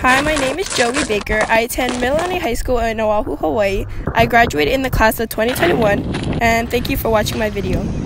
Hi, my name is Joie Baker. I attend Mililani High School in Oahu, Hawaii. I graduated in the class of 2021, and thank you for watching my video.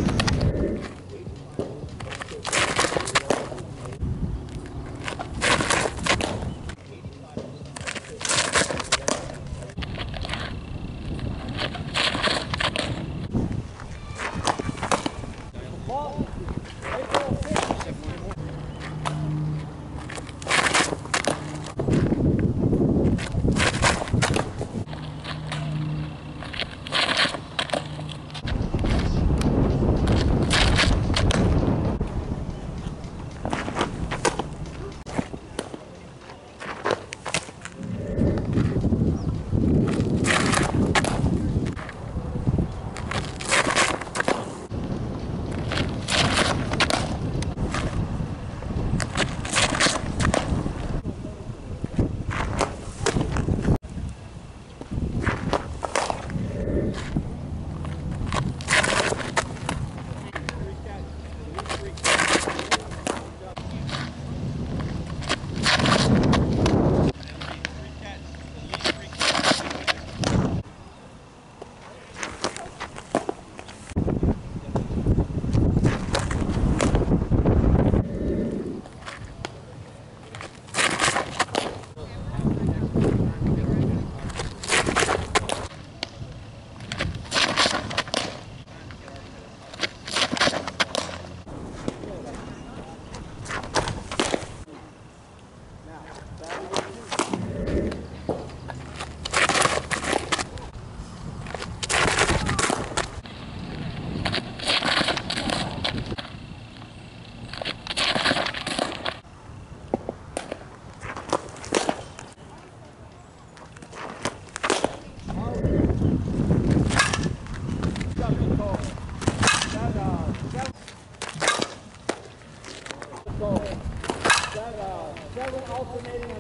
complimenting